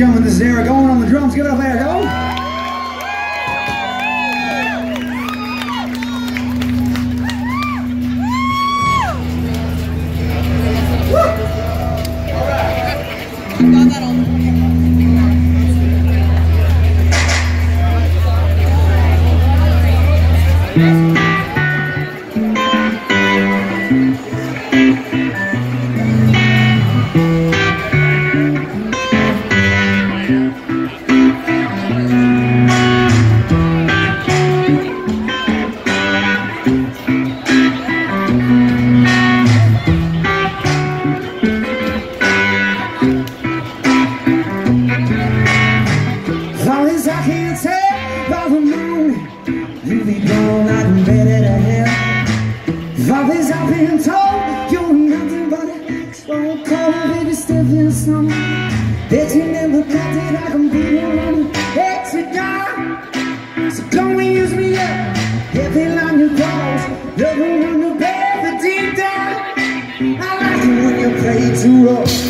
gentlemen, this is Eric Owen on the drums. Give it up, Eric By the moon, you be gone like I'm ready to hell. As I've been told you're nothing but a slow cold baby stepping stone. That you never got that I can be the one you down. So come and use me up, every line you cross, looking on the bed for deep down. I like it when you play too rough.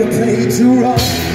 you play too rough.